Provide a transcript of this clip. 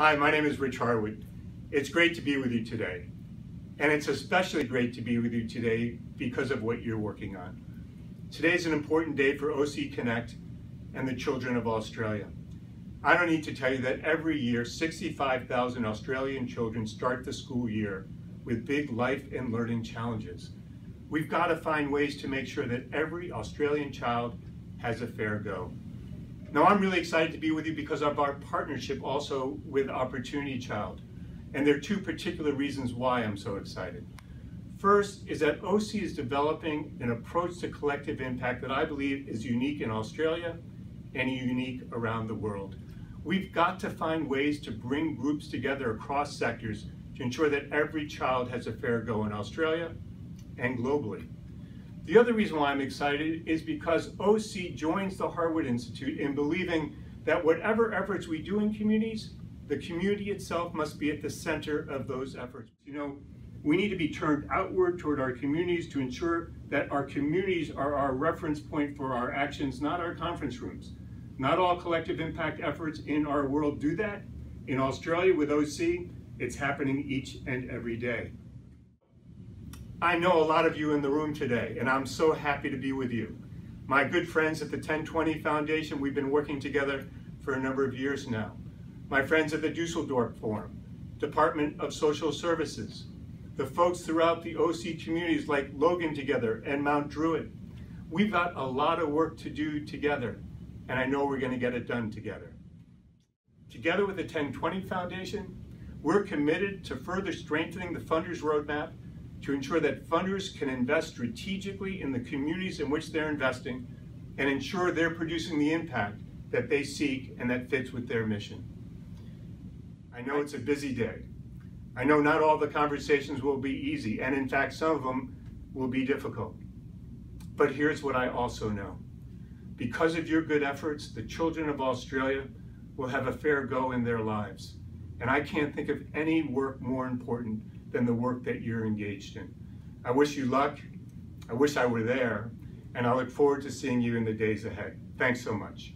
Hi, my name is Rich Harwood. It's great to be with you today. And it's especially great to be with you today because of what you're working on. Today is an important day for OC Connect and the children of Australia. I don't need to tell you that every year 65,000 Australian children start the school year with big life and learning challenges. We've got to find ways to make sure that every Australian child has a fair go. Now I'm really excited to be with you because of our partnership also with Opportunity Child. And there are two particular reasons why I'm so excited. First is that OC is developing an approach to collective impact that I believe is unique in Australia and unique around the world. We've got to find ways to bring groups together across sectors to ensure that every child has a fair go in Australia and globally. The other reason why I'm excited is because OC joins the Harwood Institute in believing that whatever efforts we do in communities, the community itself must be at the center of those efforts. You know, we need to be turned outward toward our communities to ensure that our communities are our reference point for our actions, not our conference rooms. Not all collective impact efforts in our world do that. In Australia with OC, it's happening each and every day. I know a lot of you in the room today, and I'm so happy to be with you. My good friends at the Ten20 Foundation, we've been working together for a number of years now. My friends at the Dusseldorp Forum, Department of Social Services, the folks throughout the OC communities like Logan together and Mount Druitt. We've got a lot of work to do together, and I know we're going to get it done together. Together with the Ten20 Foundation, we're committed to further strengthening the Funders Roadmap to ensure that funders can invest strategically in the communities in which they're investing and ensure they're producing the impact that they seek and that fits with their mission. I know it's a busy day. I know not all the conversations will be easy, and in fact, some of them will be difficult. But here's what I also know. Because of your good efforts, the children of Australia will have a fair go in their lives. And I can't think of any work more important than the work that you're engaged in. I wish you luck. I wish I were there. And I look forward to seeing you in the days ahead. Thanks so much.